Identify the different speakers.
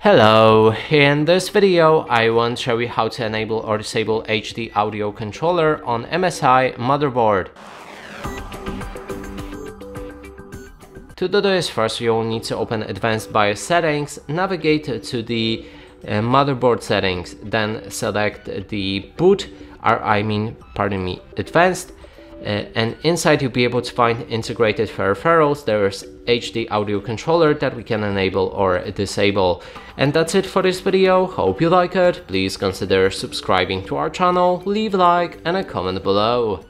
Speaker 1: Hello, in this video I want to show you how to enable or disable HD audio controller on MSI motherboard. To do this, first you'll need to open Advanced BIOS settings, navigate to the uh, motherboard settings, then select the boot, or I mean, pardon me, Advanced, Uh, and inside you'll be able to find integrated peripherals. There's HD audio controller that we can enable or disable. And that's it for this video. Hope you like it. Please consider subscribing to our channel, leave a like and a comment below.